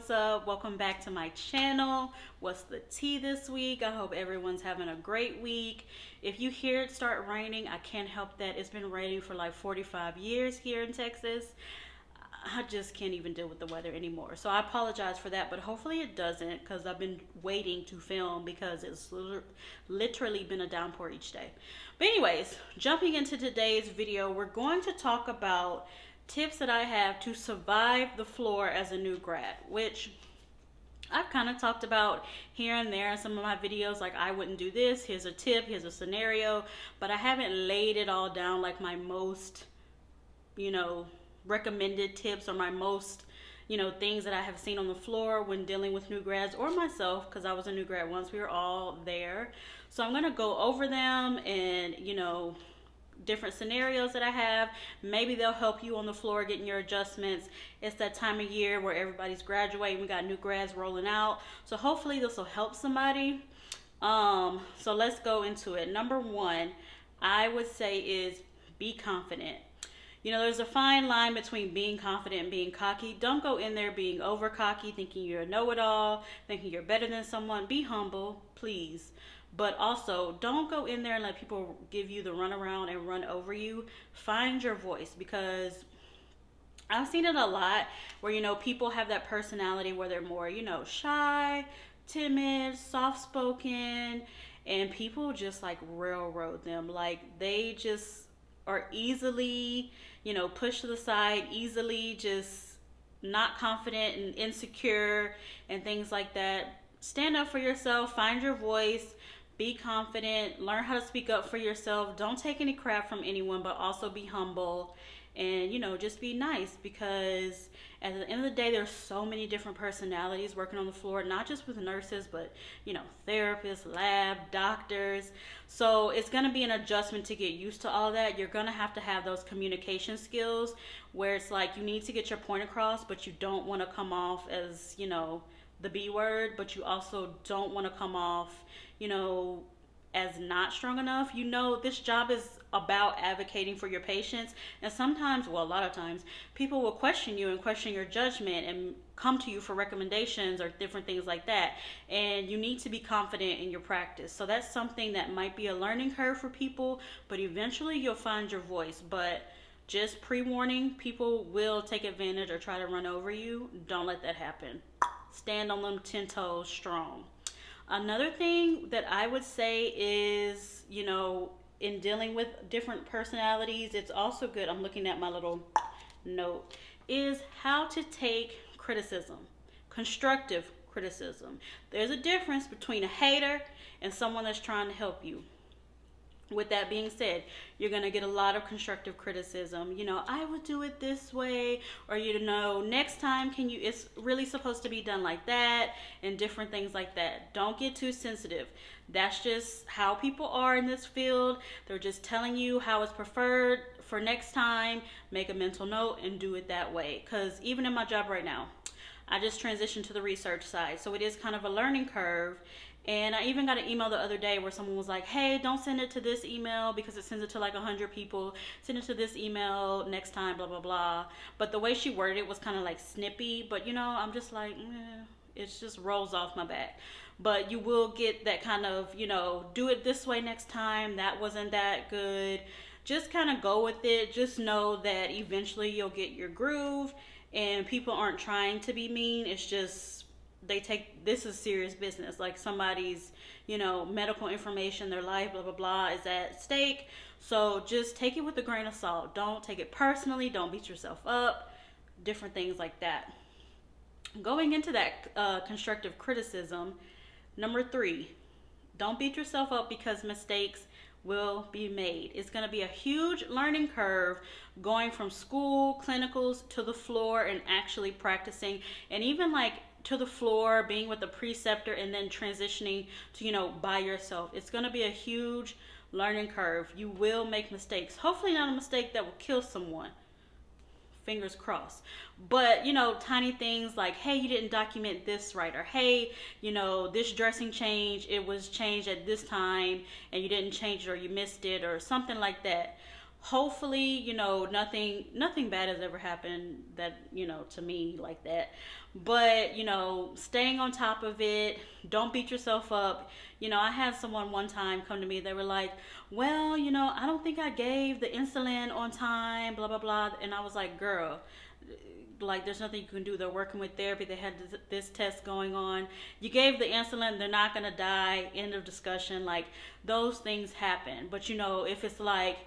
what's up? Welcome back to my channel. What's the tea this week? I hope everyone's having a great week. If you hear it start raining i can't help that it's been raining for like 45 years here in texas. I just can't even deal with the weather anymore. So i apologize for that but hopefully it doesn't because i've been waiting to film because it's literally been a downpour each day. But anyways jumping into today's video we're going to talk about tips that I have to survive the floor as a new grad, which I've kind of talked about here and there in some of my videos, like I wouldn't do this, here's a tip, here's a scenario, but I haven't laid it all down like my most, you know, recommended tips or my most, you know, things that I have seen on the floor when dealing with new grads or myself, because I was a new grad once, we were all there. So I'm to go over them and, you know, different scenarios that I have. Maybe they'll help you on the floor getting your adjustments. It's that time of year where everybody's graduating. We got new grads rolling out. So hopefully this will help somebody. Um, so let's go into it. Number one, I would say is be confident. You know, there's a fine line between being confident and being cocky. Don't go in there being over cocky, thinking you're a know it all, thinking you're better than someone. Be humble, please. But also, don't go in there and let people give you the runaround and run over you. Find your voice because I've seen it a lot where, you know, people have that personality where they're more, you know, shy, timid, soft spoken, and people just like railroad them. Like they just are easily, you know, pushed to the side, easily just not confident and insecure and things like that. Stand up for yourself, find your voice, be confident, learn how to speak up for yourself. Don't take any crap from anyone, but also be humble and you know just be nice because at the end of the day there's so many different personalities working on the floor not just with nurses but you know therapists lab doctors so it's going to be an adjustment to get used to all that you're going to have to have those communication skills where it's like you need to get your point across but you don't want to come off as you know the b word but you also don't want to come off you know, as not strong enough. You know, this job is about advocating for your patients. And sometimes, well, a lot of times, people will question you and question your judgment and come to you for recommendations or different things like that. And you need to be confident in your practice. So that's something that might be a learning curve for people, but eventually you'll find your voice. But just pre warning, people will take advantage or try to run over you. Don't let that happen. Stand on them 10 toes strong. Another thing that I would say is, you know, in dealing with different personalities, it's also good. I'm looking at my little note, is how to take criticism, constructive criticism. There's a difference between a hater and someone that's trying to help you with that being said, you're going to get a lot of constructive criticism. You know, I would do it this way, or you know, next time, can you, it's really supposed to be done like that, and different things like that. Don't get too sensitive. That's just how people are in this field. They're just telling you how it's preferred for next time. Make a mental note and do it that way. Because even in my job right now, I just transitioned to the research side. So it is kind of a learning curve and I even got an email the other day where someone was like, hey, don't send it to this email because it sends it to like 100 people. Send it to this email next time, blah, blah, blah. But the way she worded it was kind of like snippy. But, you know, I'm just like, eh, it just rolls off my back. But you will get that kind of, you know, do it this way next time. That wasn't that good. Just kind of go with it. Just know that eventually you'll get your groove and people aren't trying to be mean. It's just they take this is serious business. Like somebody's you know medical information their life blah blah blah is at stake. So just take it with a grain of salt. Don't take it personally. Don't beat yourself up. Different things like that. Going into that uh, constructive criticism number three don't beat yourself up because mistakes will be made. It's going to be a huge learning curve going from school, clinicals to the floor and actually practicing. And even like to the floor, being with the preceptor, and then transitioning to, you know, by yourself. It's going to be a huge learning curve. You will make mistakes. Hopefully, not a mistake that will kill someone. Fingers crossed. But, you know, tiny things like, hey, you didn't document this right, or hey, you know, this dressing change, it was changed at this time and you didn't change it or you missed it, or something like that. Hopefully you know nothing nothing bad has ever happened that you know to me like that. But you know staying on top of it don't beat yourself up. You know i had someone one time come to me they were like well you know i don't think i gave the insulin on time blah blah blah. And i was like girl like there's nothing you can do. They're working with therapy. They had this, test going on. You gave the insulin. They're not going to die. End of discussion. Like those things happen. But you know if it's like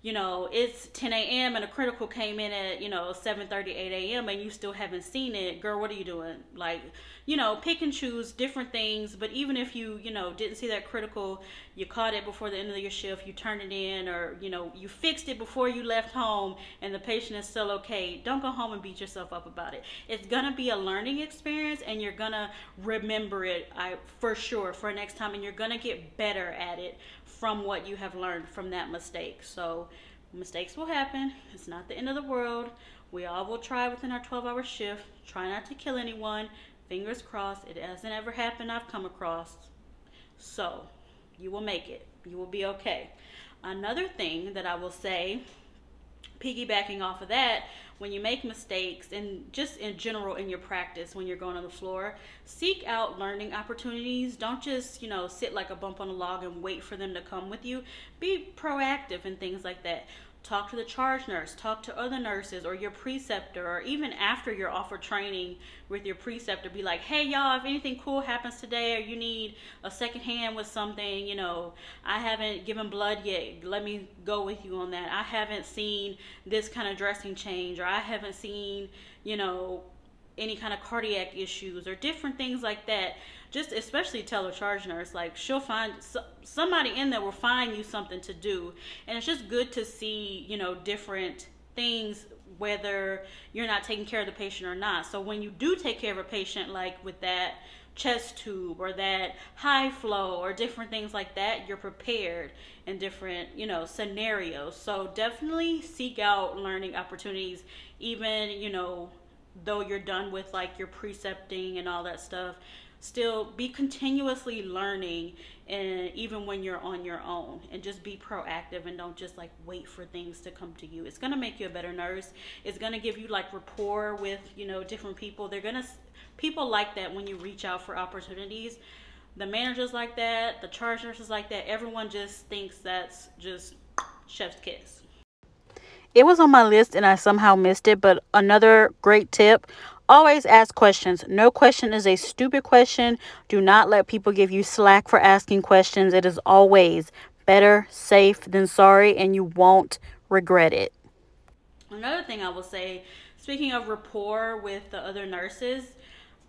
you know, it's 10 a.m. and a critical came in at, you know, 7:30, 8 a.m. and you still haven't seen it, girl, what are you doing? Like, you know, pick and choose different things. But even if you, you know, didn't see that critical, you caught it before the end of your shift, you turned it in, or you know, you fixed it before you left home, and the patient is still okay. Don't go home and beat yourself up about it. It's gonna be a learning experience, and you're gonna remember it, I for sure, for next time, and you're gonna get better at it from what you have learned from that mistake. So mistakes will happen. It's not the end of the world. We all will try within our 12 hour shift. Try not to kill anyone. Fingers crossed. It hasn't ever happened I've come across. So you will make it. You will be okay. Another thing that I will say, piggybacking off of that, when you make mistakes and just in general in your practice when you're going on the floor seek out learning opportunities. Don't just you know sit like a bump on a log and wait for them to come with you. Be proactive and things like that talk to the charge nurse, talk to other nurses or your preceptor, or even after you're offered training with your preceptor, be like, hey, y'all, if anything cool happens today or you need a second hand with something, you know, I haven't given blood yet. Let me go with you on that. I haven't seen this kind of dressing change, or I haven't seen, you know, any kind of cardiac issues or different things like that just especially tell a charge nurse like she'll find somebody in there will find you something to do. And it's just good to see you know different things whether you're not taking care of the patient or not. So when you do take care of a patient like with that chest tube or that high flow or different things like that you're prepared in different you know scenarios. So definitely seek out learning opportunities even you know though you're done with like your precepting and all that stuff still be continuously learning and even when you're on your own and just be proactive and don't just like wait for things to come to you. It's going to make you a better nurse. It's going to give you like rapport with you know different people. They're going to people like that when you reach out for opportunities. The managers like that the charge nurses like that everyone just thinks that's just chef's kiss. It was on my list and I somehow missed it, but another great tip always ask questions. No question is a stupid question. Do not let people give you slack for asking questions. It is always better safe than sorry, and you won't regret it. Another thing I will say, speaking of rapport with the other nurses,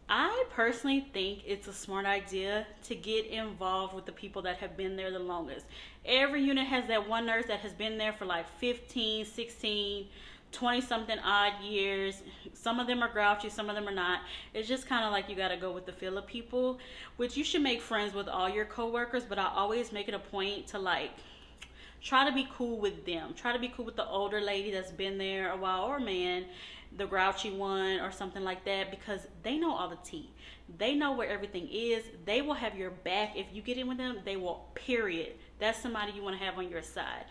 I personally think it's a smart idea to get involved with the people that have been there the longest. Every unit has that one nurse that has been there for like 15, 16, 20 something odd years. Some of them are grouchy, some of them are not. It's just kind of like you got to go with the feel of people, which you should make friends with all your coworkers, but I always make it a point to like try to be cool with them. Try to be cool with the older lady that's been there a while or man the grouchy one or something like that because they know all the tea. They know where everything is. They will have your back. If you get in with them, they will, period. That's somebody you want to have on your side.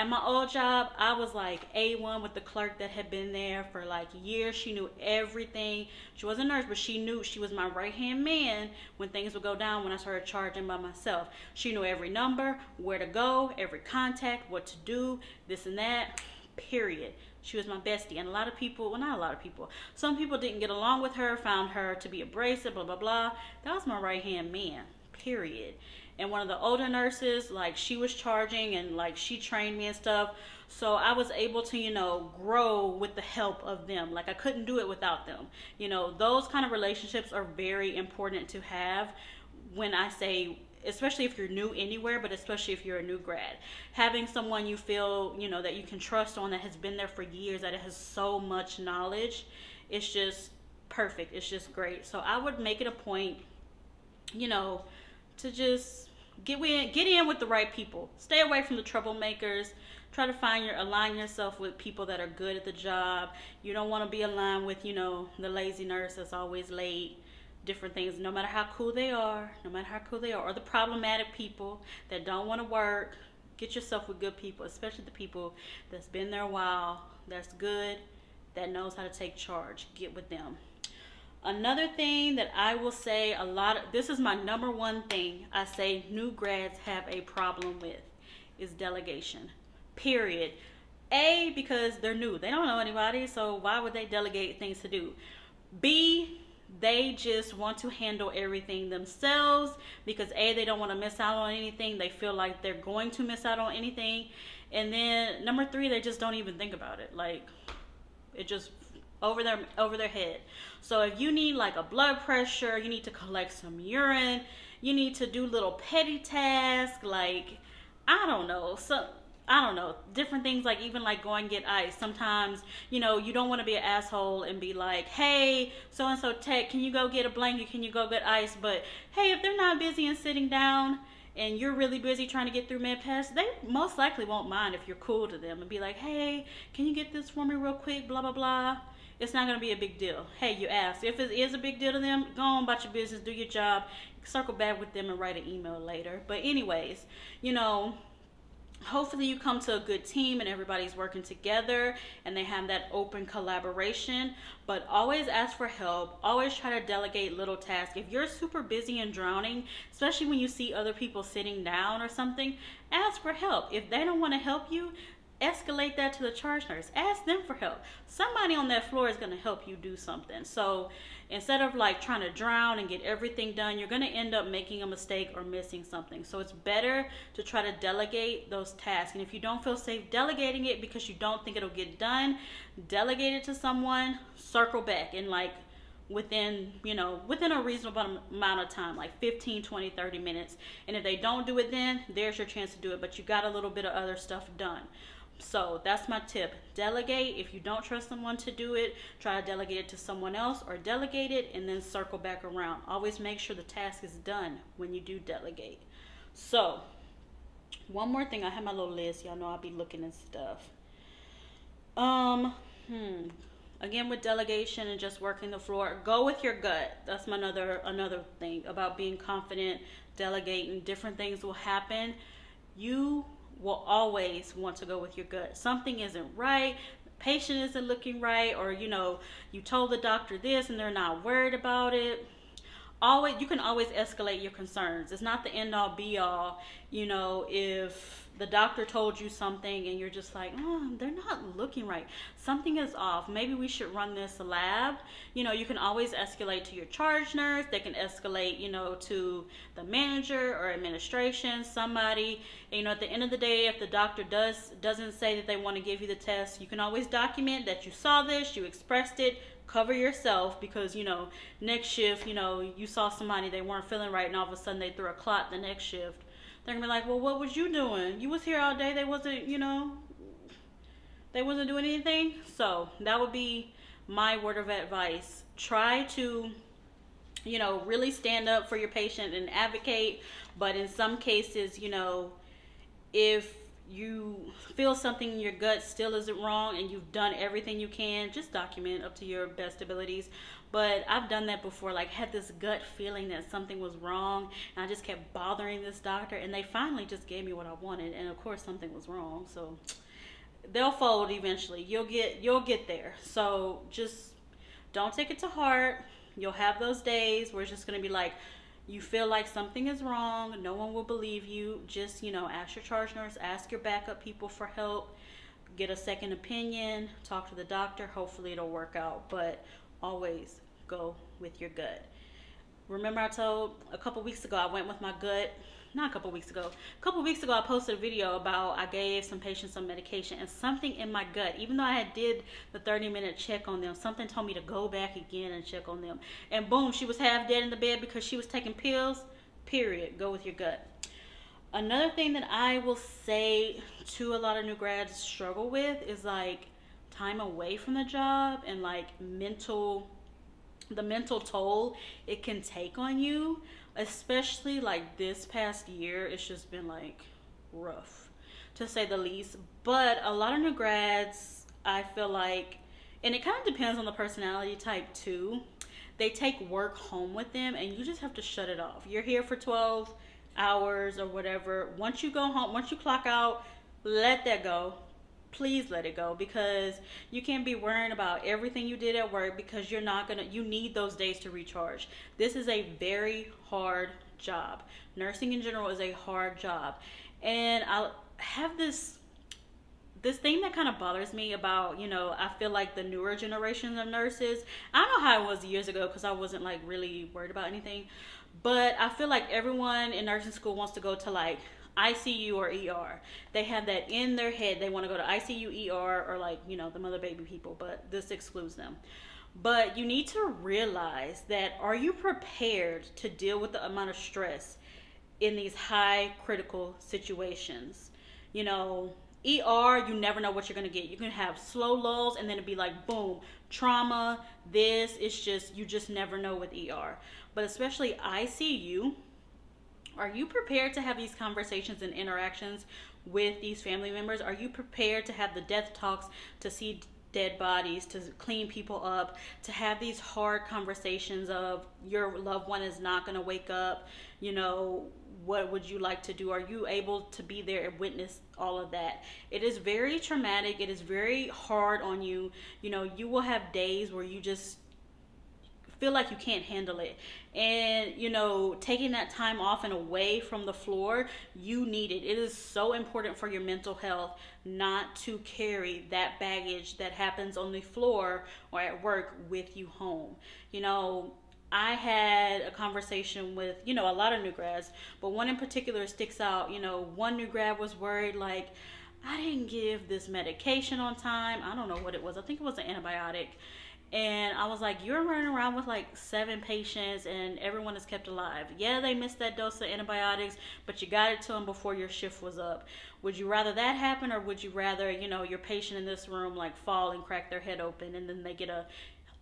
At my old job, I was like A1 with the clerk that had been there for like years. She knew everything. She was a nurse, but she knew she was my right hand man when things would go down when I started charging by myself. She knew every number, where to go, every contact, what to do, this and that, period. She was my bestie. And a lot of people, well, not a lot of people, some people didn't get along with her, found her to be abrasive, blah, blah, blah. That was my right hand man, period. And one of the older nurses, like, she was charging and, like, she trained me and stuff. So I was able to, you know, grow with the help of them. Like, I couldn't do it without them. You know, those kind of relationships are very important to have when I say especially if you're new anywhere, but especially if you're a new grad. Having someone you feel, you know, that you can trust on that has been there for years, that has so much knowledge, it's just perfect. It's just great. So I would make it a point, you know, to just get in get in with the right people. Stay away from the troublemakers. Try to find your align yourself with people that are good at the job. You don't want to be aligned with, you know, the lazy nurse that's always late different things, no matter how cool they are, no matter how cool they are, or the problematic people that don't want to work, Get yourself with good people, especially the people that's been there a while, that's good, that knows how to take charge. Get with them. Another thing that I will say a lot of this is my number one thing I say new grads have a problem with is delegation. Period. A because they're new. They don't know anybody, so why would they delegate things to do? B they just want to handle everything themselves because A they don't want to miss out on anything. They feel like they're going to miss out on anything. And then number 3 they just don't even think about it. Like it just over their over their head. So if you need like a blood pressure, you need to collect some urine, you need to do little petty tasks like I don't know, so I don't know, different things like even like going get ice. Sometimes, you know, you don't want to be an asshole and be like, hey, so and so tech, can you go get a blanket? Can you go get ice? But hey, if they're not busy and sitting down and you're really busy trying to get through MedPass, they most likely won't mind if you're cool to them and be like, hey, can you get this for me real quick? Blah, blah, blah it's not going to be a big deal. Hey, you asked. If it is a big deal to them, go on about your business, do your job, circle back with them and write an email later. But, anyways, you know, hopefully you come to a good team and everybody's working together and they have that open collaboration but always ask for help always try to delegate little tasks if you're super busy and drowning especially when you see other people sitting down or something ask for help if they don't want to help you escalate that to the charge nurse. Ask them for help. Somebody on that floor is going to help you do something. So instead of like trying to drown and get everything done, you're going to end up making a mistake or missing something. So it's better to try to delegate those tasks. And if you don't feel safe delegating it because you don't think it'll get done, delegate it to someone, circle back and like within you know within a reasonable amount of time like 15 20 30 minutes and if they don't do it then there's your chance to do it but you got a little bit of other stuff done so that's my tip. Delegate. If you don't trust someone to do it, try to delegate it to someone else or delegate it and then circle back around. Always make sure the task is done when you do delegate. So, one more thing. I have my little list. Y'all know I'll be looking at stuff. Um, hmm. Again with delegation and just working the floor, go with your gut. That's my another another thing about being confident, delegating. Different things will happen. You will always want to go with your gut. Something isn't right, patient isn't looking right, or you know, you told the doctor this and they're not worried about it. Always you can always escalate your concerns. It's not the end all be all, you know, if the doctor told you something and you're just like, oh, they're not looking right. Something is off. Maybe we should run this lab. You know, you can always escalate to your charge nurse. They can escalate, you know, to the manager or administration, somebody. And, you know, at the end of the day, if the doctor does doesn't say that they want to give you the test, you can always document that you saw this, you expressed it, cover yourself because you know next shift you know you saw somebody they weren't feeling right and all of a sudden they threw a clot the next shift they're gonna be like, well, what was you doing? You was here all day. They wasn't, you know, they wasn't doing anything. So that would be my word of advice. Try to, you know, really stand up for your patient and advocate. But in some cases, you know, if you feel something in your gut still isn't wrong and you've done everything you can, just document up to your best abilities. But I've done that before, like had this gut feeling that something was wrong and I just kept bothering this doctor and they finally just gave me what I wanted and of course something was wrong. So they'll fold eventually. You'll get you'll get there. So just don't take it to heart. You'll have those days where it's just gonna be like you feel like something is wrong, no one will believe you. Just, you know, ask your charge nurse, ask your backup people for help, get a second opinion, talk to the doctor. Hopefully it'll work out. But always go with your gut. Remember, I told a couple weeks ago I went with my gut. Not a couple weeks ago. A couple weeks ago, I posted a video about I gave some patients some medication and something in my gut, even though I had did the 30 minute check on them, something told me to go back again and check on them. And boom, she was half dead in the bed because she was taking pills. Period. Go with your gut. Another thing that I will say to a lot of new grads struggle with is like time away from the job and like mental the mental toll it can take on you especially like this past year it's just been like rough to say the least but a lot of new grads i feel like and it kind of depends on the personality type too they take work home with them and you just have to shut it off you're here for 12 hours or whatever. Once you go home, once you clock out, let that go. Please let it go because you can't be worrying about everything you did at work because you're not gonna, you need those days to recharge. This is a very hard job. Nursing in general is a hard job. And I have this this thing that kind of bothers me about you know i feel like the newer generation of nurses i don't know how it was years ago because i wasn't like really worried about anything but i feel like everyone in nursing school wants to go to like icu or er they have that in their head they want to go to icu er or like you know the mother baby people but this excludes them but you need to realize that are you prepared to deal with the amount of stress in these high critical situations you know ER, you never know what you're gonna get. You can have slow lulls and then it'd be like boom, trauma, this. It's just you just never know with ER. But especially ICU, are you prepared to have these conversations and interactions with these family members? Are you prepared to have the death talks, to see dead bodies, to clean people up, to have these hard conversations of your loved one is not going to wake up, you know, what would you like to do? Are you able to be there and witness all of that? It is very traumatic. It is very hard on you. You know, you will have days where you just feel like you can't handle it. And, you know, taking that time off and away from the floor, you need it. It is so important for your mental health not to carry that baggage that happens on the floor or at work with you home. You know, I had a conversation with, you know, a lot of new grads, but one in particular sticks out. You know, one new grad was worried, like, I didn't give this medication on time. I don't know what it was. I think it was an antibiotic. And I was like, You're running around with like seven patients and everyone is kept alive. Yeah, they missed that dose of antibiotics, but you got it to them before your shift was up. Would you rather that happen or would you rather, you know, your patient in this room like fall and crack their head open and then they get a,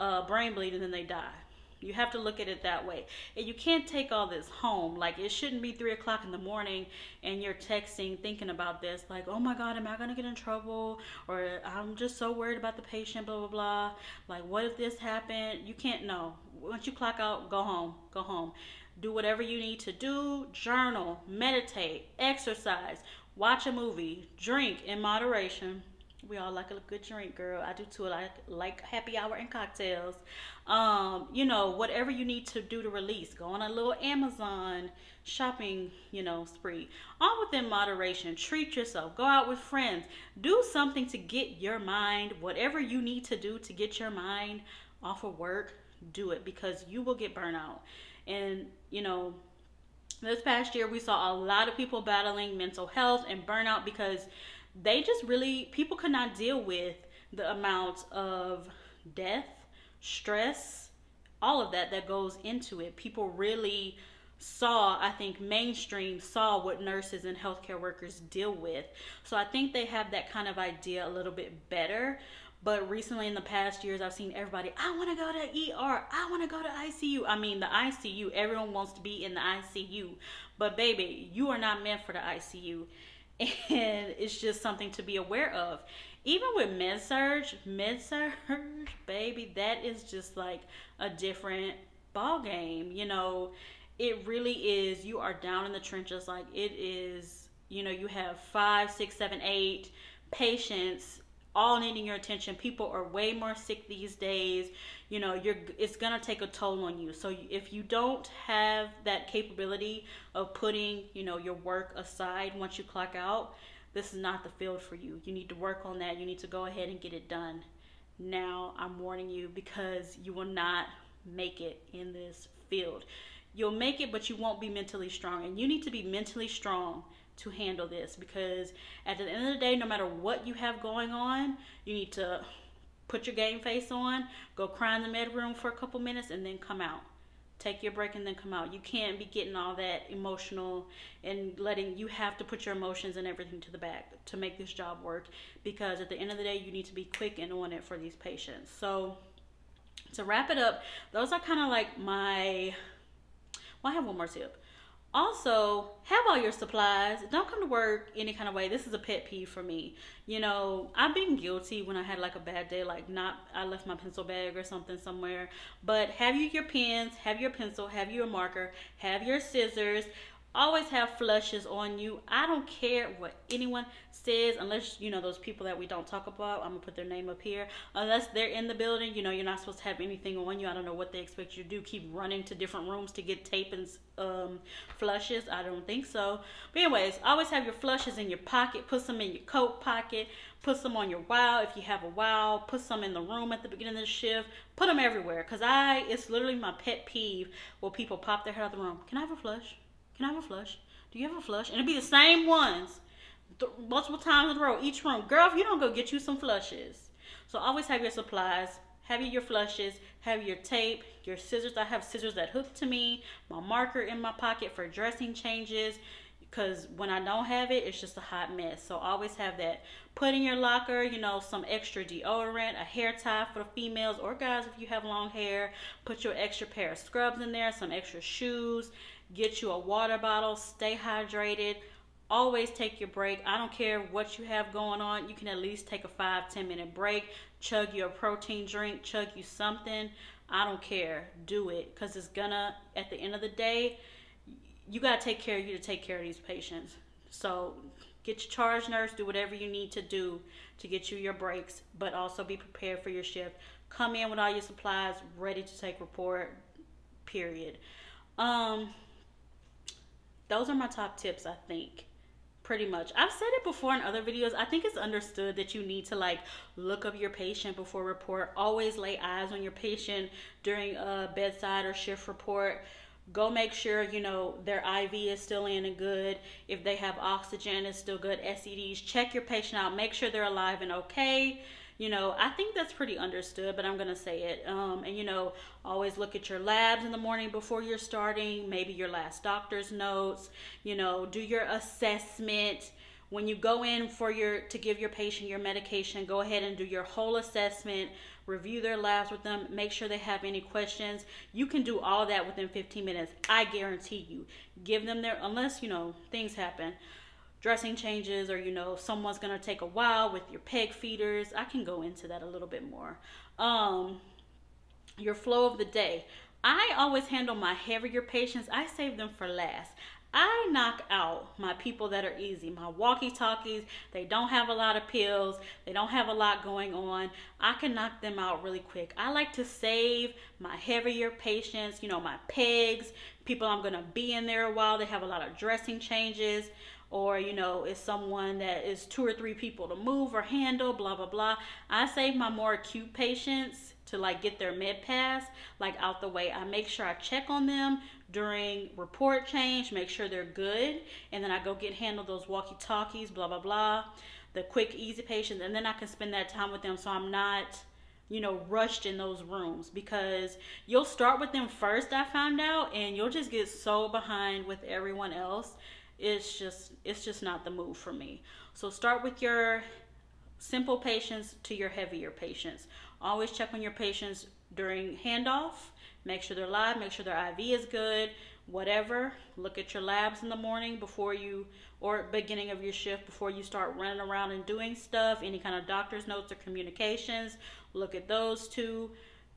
a brain bleed and then they die? You have to look at it that way. And you can't take all this home. Like, it shouldn't be 3 o'clock in the morning and you're texting thinking about this. Like, oh my God, am I going to get in trouble? Or I'm just so worried about the patient, blah, blah, blah. Like, what if this happened? You can't know. Once you clock out, go home. Go home. Do whatever you need to do. Journal, meditate, exercise, watch a movie, drink in moderation we all like a good drink, girl. I do too. Like like happy hour and cocktails. Um, you know, whatever you need to do to release. Go on a little Amazon shopping, you know, spree. All within moderation. Treat yourself. Go out with friends. Do something to get your mind, whatever you need to do to get your mind off of work, do it because you will get burnout. And, you know, this past year we saw a lot of people battling mental health and burnout because they just really people could not deal with the amount of death, stress, all of that that goes into it. People really saw, I think mainstream saw what nurses and healthcare workers deal with. So I think they have that kind of idea a little bit better. But recently in the past years, I've seen everybody, I want to go to ER. I want to go to ICU. I mean, the ICU, everyone wants to be in the ICU. But baby, you are not meant for the ICU and it's just something to be aware of. Even with med surg, med surg, baby, that is just like a different ball game. You know, it really is. You are down in the trenches. Like it is. You know, you have five, six, seven, eight patients all needing your attention. People are way more sick these days. You know, you're it's going to take a toll on you. So if you don't have that capability of putting, you know, your work aside once you clock out, this is not the field for you. You need to work on that. You need to go ahead and get it done. Now, I'm warning you because you will not make it in this field. You'll make it, but you won't be mentally strong. And you need to be mentally strong to handle this because at the end of the day, no matter what you have going on, you need to put your game face on, go cry in the med room for a couple minutes, and then come out. Take your break and then come out. You can't be getting all that emotional and letting you have to put your emotions and everything to the back to make this job work because at the end of the day, you need to be quick and on it for these patients. So, to wrap it up, those are kind of like my. Well, I have one more tip also have all your supplies. Don't come to work any kind of way. This is a pet peeve for me. You know i've been guilty when i had like a bad day like not i left my pencil bag or something somewhere. But have you your pens have your pencil have your marker have your scissors always have flushes on you. I don't care what anyone says, unless you know those people that we don't talk about. I'm gonna put their name up here. Unless they're in the building, you know, you're not supposed to have anything on you. I don't know what they expect you to do. Keep running to different rooms to get tape and um, flushes. I don't think so. But anyways, always have your flushes in your pocket. Put some in your coat pocket. Put some on your wow if you have a wow. Put some in the room at the beginning of the shift. Put them everywhere. Cause I, it's literally my pet peeve where people pop their head out of the room. Can I have a flush? Can I have a flush? Do you have a flush? And it'll be the same ones multiple times in a row, each room. Girl, if you don't go get you some flushes. So always have your supplies, have your flushes, have your tape, your scissors. I have scissors that hook to me, my marker in my pocket for dressing changes. Because when I don't have it, it's just a hot mess. So always have that. Put in your locker, you know, some extra deodorant, a hair tie for the females or guys if you have long hair. Put your extra pair of scrubs in there, some extra shoes, Get you a water bottle, stay hydrated. Always take your break. I don't care what you have going on. You can at least take a five, ten minute break, chug your protein drink, chug you something. I don't care. Do it because it's gonna, at the end of the day, you got to take care of you to take care of these patients. So get your charge nurse, do whatever you need to do to get you your breaks, but also be prepared for your shift. Come in with all your supplies, ready to take report, period. Um, those are my top tips, I think. Pretty much. I've said it before in other videos. I think it's understood that you need to like look up your patient before report. Always lay eyes on your patient during a bedside or shift report go make sure you know their iv is still in and good. If they have oxygen is still good. SCDs check your patient out. Make sure they're alive and okay. You know i think that's pretty understood but i'm to say it. Um, and you know always look at your labs in the morning before you're starting maybe your last doctor's notes. You know do your assessment. When you go in for your to give your patient your medication go ahead and do your whole assessment review their labs with them make sure they have any questions. You can do all that within 15 minutes. I guarantee you. Give them their unless you know things happen. Dressing changes or you know someone's gonna take a while with your peg feeders. I can go into that a little bit more. Um your flow of the day. I always handle my heavier patients. I save them for last I knock out my people that are easy, my walkie talkies. They don't have a lot of pills, they don't have a lot going on. I can knock them out really quick. I like to save my heavier patients, you know, my pegs, people I'm to be in there a while. They have a lot of dressing changes or you know it's someone that is two or three people to move or handle blah blah blah i save my more acute patients to like get their med pass like out the way i make sure i check on them during report change make sure they're good and then i go get handle those walkie talkies blah blah blah the quick easy patients and then i can spend that time with them so i'm not you know, rushed in those rooms because you'll start with them first, I found out, and you'll just get so behind with everyone else. It's just it's just not the move for me. So start with your simple patients to your heavier patients always check on your patients during handoff make sure they're live make sure their iv is good whatever look at your labs in the morning before you or beginning of your shift before you start running around and doing stuff any kind of doctor's notes or communications look at those too.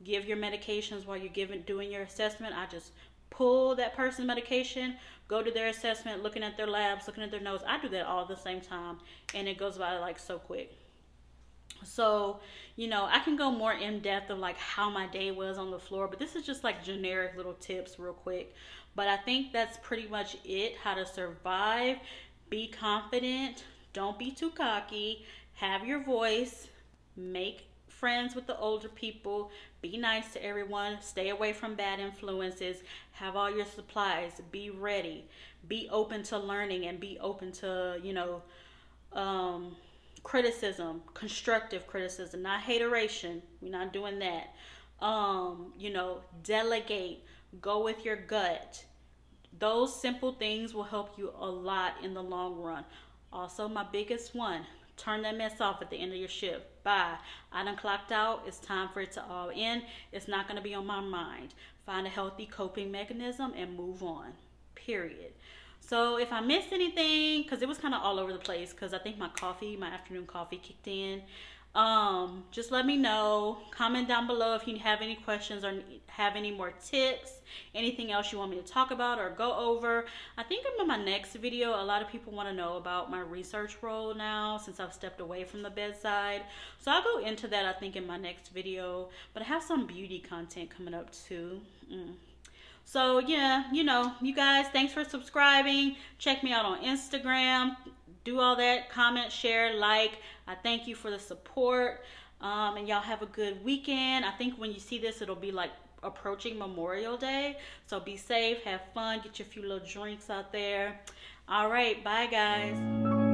give your medications while you're giving doing your assessment i just pull that person's medication go to their assessment, looking at their labs, looking at their notes. I do that all at the same time, and it goes by like so quick. So, you know, I can go more in depth of like how my day was on the floor, but this is just like generic little tips, real quick. But I think that's pretty much it how to survive, be confident, don't be too cocky, have your voice, make friends with the older people, be nice to everyone, stay away from bad influences, have all your supplies, be ready, be open to learning and be open to, you know, um, criticism, constructive criticism, not hateration. We're not doing that. Um, you know, delegate, go with your gut. Those simple things will help you a lot in the long run. Also, my biggest one Turn that mess off at the end of your shift. Bye. I done clocked out. It's time for it to all end. It's not going to be on my mind. Find a healthy coping mechanism and move on. Period. So if I missed anything, because it was kind of all over the place, because I think my coffee, my afternoon coffee kicked in. Um, just let me know. Comment down below if you have any questions or have any more tips, anything else you want me to talk about or go over. I think in my next video, a lot of people want to know about my research role now since I've stepped away from the bedside. So I'll go into that, I think, in my next video. But I have some beauty content coming up too. Mm. So yeah, you know, you guys, thanks for subscribing. Check me out on Instagram. Do all that, comment, share, like. I thank you for the support. Um, and y'all have a good weekend. I think when you see this, it'll be like approaching Memorial Day. So be safe, have fun, get your few little drinks out there. All right, bye guys.